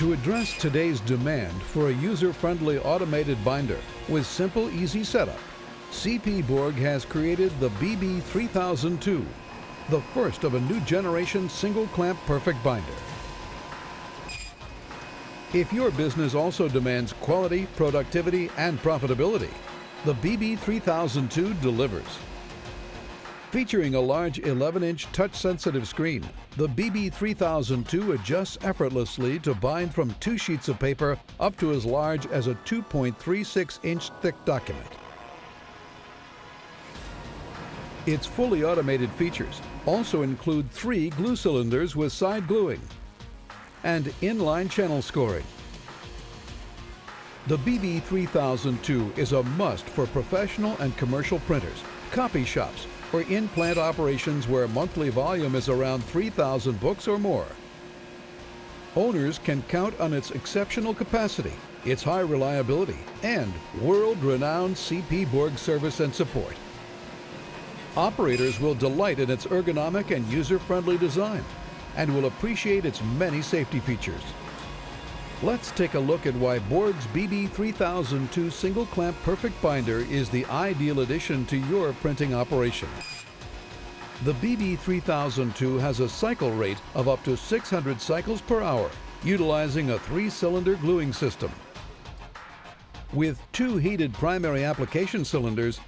To address today's demand for a user-friendly automated binder with simple, easy setup, CP Bourg has created the BB3002, the first of a new generation single clamp perfect binder. If your business also demands quality, productivity, and profitability, the BB3002 delivers. Featuring a large 11-inch touch-sensitive screen, the BB3002 adjusts effortlessly to bind from two sheets of paper up to as large as a 2.36-inch thick document. Its fully automated features also include three glue cylinders with side gluing and inline channel scoring. The BB3002 is a must for professional and commercial printers, copy shops, or in-plant operations where monthly volume is around 3,000 books or more. Owners can count on its exceptional capacity, its high reliability, and world-renowned CP Bourg service and support. Operators will delight in its ergonomic and user-friendly design and will appreciate its many safety features. Let's take a look at why Bourg's BB3002 single clamp perfect binder is the ideal addition to your printing operation. The BB3002 has a cycle rate of up to 600 cycles per hour, utilizing a three-cylinder gluing system. With two heated primary application cylinders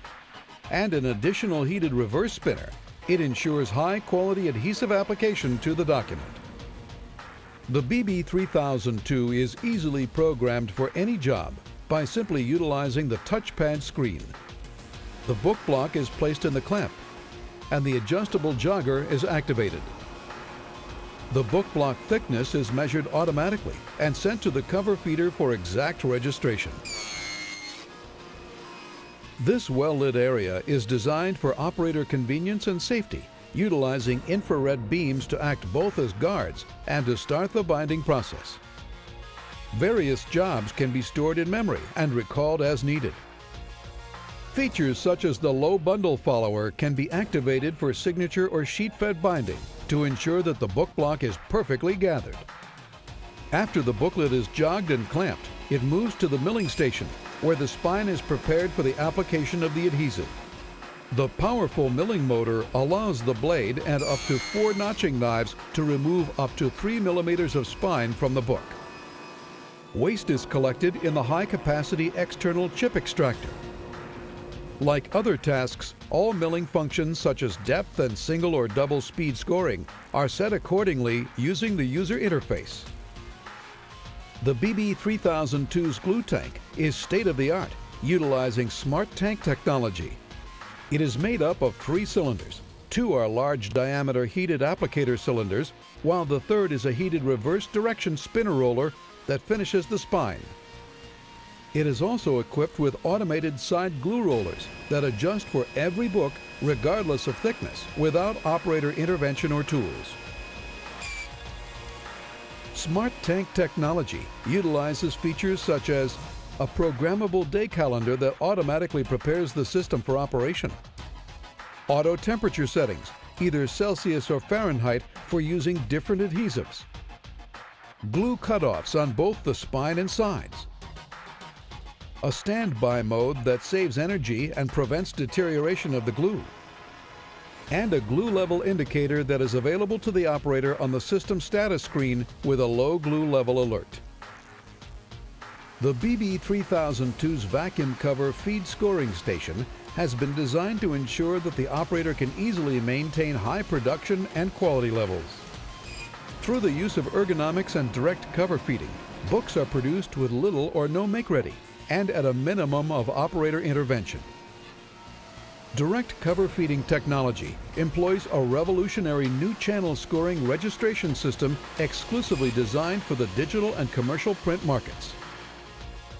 and an additional heated reverse spinner, it ensures high-quality adhesive application to the document. The BB3002 is easily programmed for any job by simply utilizing the touchpad screen. The book block is placed in the clamp and the adjustable jogger is activated. The book block thickness is measured automatically and sent to the cover feeder for exact registration. This well-lit area is designed for operator convenience and safety, utilizing infrared beams to act both as guards and to start the binding process. Various jobs can be stored in memory and recalled as needed. Features such as the low bundle follower can be activated for signature or sheet-fed binding to ensure that the book block is perfectly gathered. After the booklet is jogged and clamped, it moves to the milling station where the spine is prepared for the application of the adhesive. The powerful milling motor allows the blade and up to four notching knives to remove up to 3 millimeters of spine from the book. Waste is collected in the high-capacity external chip extractor. Like other tasks, all milling functions such as depth and single or double speed scoring are set accordingly using the user interface. The BB3002's glue tank is state-of-the-art, utilizing smart tank technology. It is made up of three cylinders. Two are large diameter heated applicator cylinders, while the third is a heated reverse direction spinner roller that finishes the spine. It is also equipped with automated side glue rollers that adjust for every book regardless of thickness without operator intervention or tools. Smart Tank technology utilizes features such as a programmable day calendar that automatically prepares the system for operation, auto temperature settings, either Celsius or Fahrenheit for using different adhesives, glue cutoffs on both the spine and sides, a standby mode that saves energy and prevents deterioration of the glue, and a glue level indicator that is available to the operator on the system status screen with a low glue level alert. The BB3002's vacuum cover feed scoring station has been designed to ensure that the operator can easily maintain high production and quality levels. Through the use of ergonomics and direct cover feeding, books are produced with little or no make-ready and at a minimum of operator intervention. Direct cover feeding technology employs a revolutionary new channel scoring registration system exclusively designed for the digital and commercial print markets.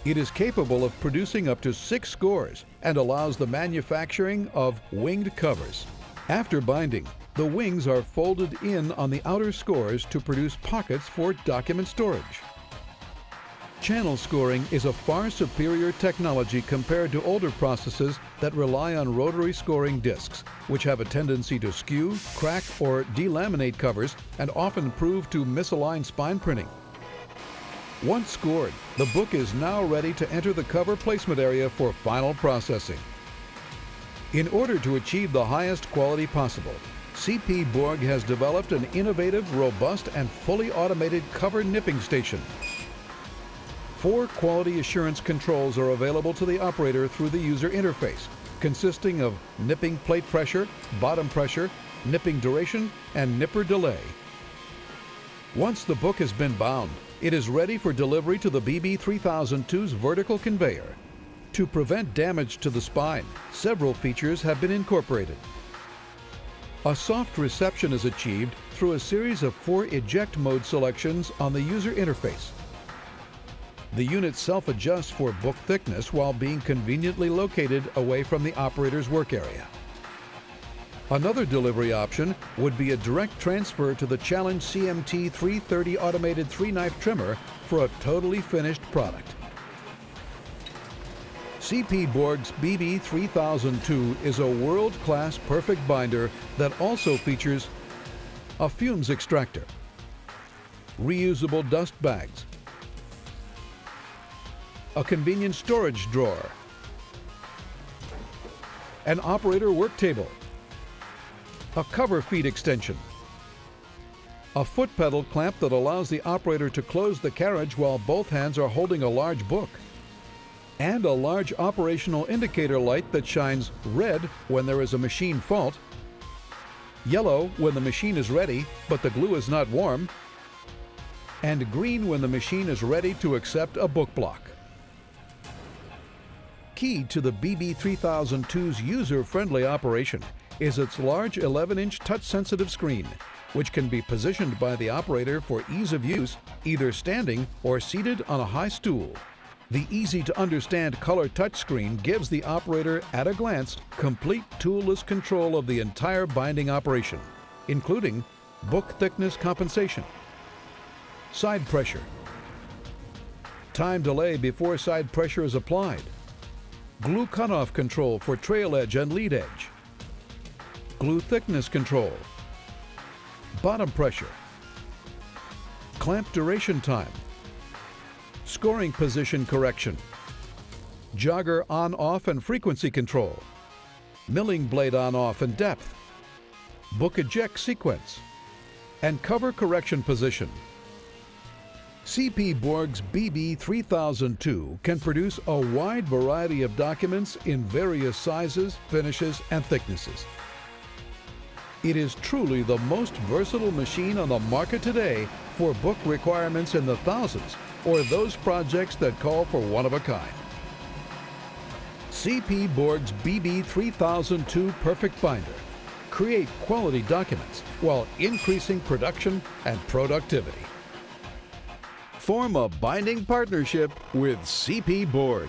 It is capable of producing up to six scores and allows the manufacturing of winged covers. After binding, the wings are folded in on the outer scores to produce pockets for document storage. Channel scoring is a far superior technology compared to older processes that rely on rotary scoring discs, which have a tendency to skew, crack, or delaminate covers and often prove to misalign spine printing. Once scored, the book is now ready to enter the cover placement area for final processing. In order to achieve the highest quality possible, CP Bourg has developed an innovative, robust, and fully automated cover nipping station. Four quality assurance controls are available to the operator through the user interface, consisting of nipping plate pressure, bottom pressure, nipping duration, and nipper delay. Once the book has been bound, it is ready for delivery to the BB3002's vertical conveyor. To prevent damage to the spine, several features have been incorporated. A soft reception is achieved through a series of four eject mode selections on the user interface. The unit self-adjusts for book thickness while being conveniently located away from the operator's work area. Another delivery option would be a direct transfer to the Challenge CMT 330 automated three-knife trimmer for a totally finished product. CP Bourg's BB3002 is a world-class perfect binder that also features a fumes extractor, reusable dust bags, a convenient storage drawer, an operator work table, a cover feed extension, a foot pedal clamp that allows the operator to close the carriage while both hands are holding a large book, and a large operational indicator light that shines red when there is a machine fault, yellow when the machine is ready but the glue is not warm, and green when the machine is ready to accept a book block. Key to the BB3002's user-friendly operation is its large 11-inch touch-sensitive screen, which can be positioned by the operator for ease of use either standing or seated on a high stool. The easy-to-understand color touchscreen gives the operator, at a glance, complete toolless control of the entire binding operation, including book thickness compensation, side pressure, time delay before side pressure is applied, glue cutoff control for trail edge and lead edge, glue thickness control, bottom pressure, clamp duration time, scoring position correction, jogger on-off and frequency control, milling blade on-off and depth, book eject sequence, and cover correction position. CP Bourg's BB3002 can produce a wide variety of documents in various sizes, finishes, and thicknesses. It is truly the most versatile machine on the market today for book requirements in the thousands or those projects that call for one of a kind. CP Bourg's BB3002 Perfect Binder. Create quality documents while increasing production and productivity. Form a binding partnership with CP Bourg.